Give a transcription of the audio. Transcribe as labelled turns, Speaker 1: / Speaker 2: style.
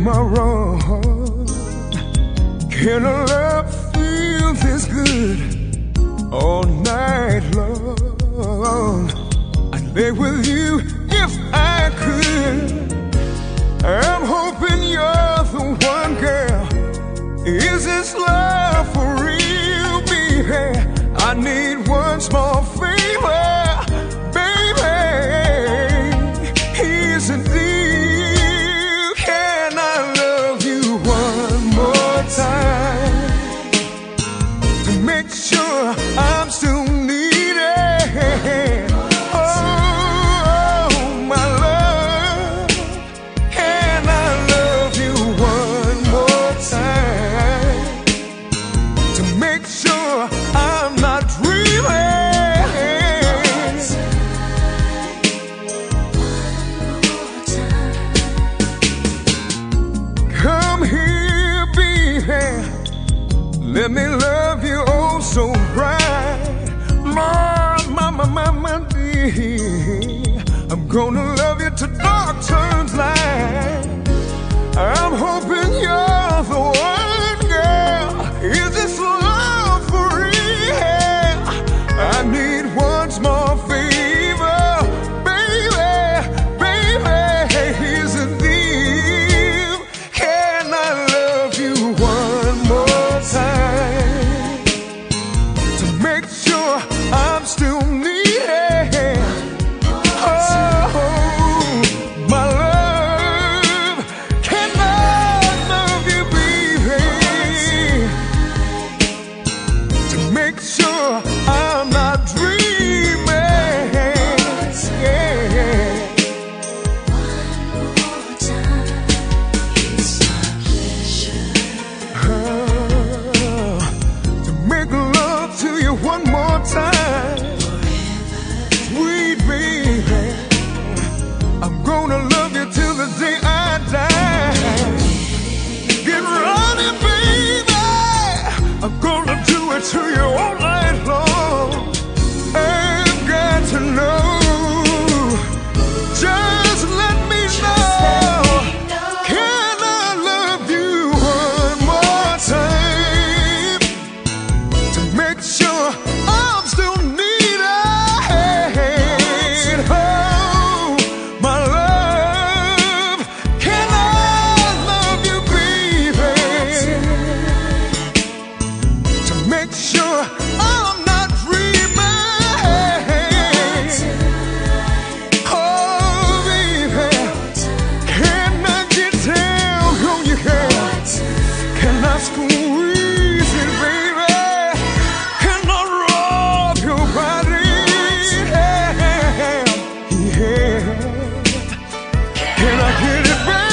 Speaker 1: tomorrow. Can a love feel this good all night long? I'd lay with you if I could. I'm hoping you're the one, girl. Is this love for real? Be I need one small. and they love you oh so bright. my my, my, my, my dear, I'm gonna love you till dark turns light. Can I squeeze it, baby? Can I rub your body? Can I get it back?